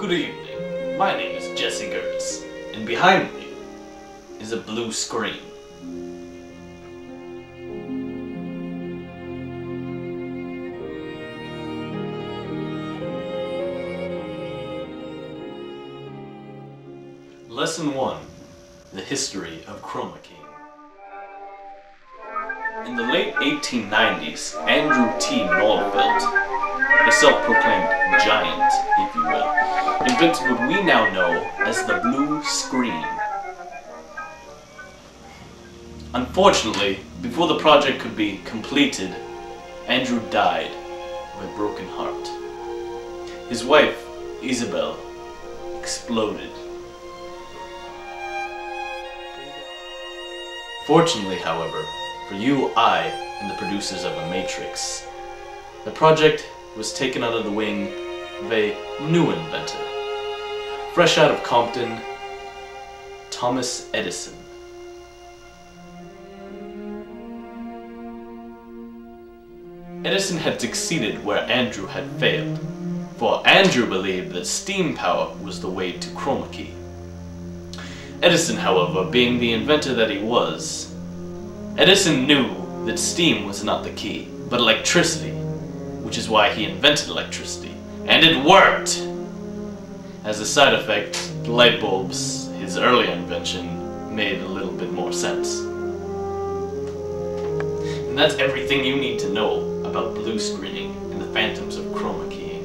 My name is Jesse Gertz, and behind me is a blue screen. Lesson 1 The History of Chroma Key. In the late 1890s, Andrew T. Norvelt, a self-proclaimed giant, if you will, invented what we now know as the blue screen. Unfortunately, before the project could be completed, Andrew died of a broken heart. His wife, Isabel, exploded. Fortunately, however, for you, I, and the producers of The Matrix, the project was taken under the wing of a new inventor. Fresh out of Compton, Thomas Edison. Edison had succeeded where Andrew had failed, for Andrew believed that steam power was the way to chroma key. Edison, however, being the inventor that he was, Edison knew that steam was not the key, but electricity, which is why he invented electricity. And it worked! As a side effect, light bulbs, his earlier invention, made a little bit more sense. And that's everything you need to know about blue screening and the phantoms of chroma key.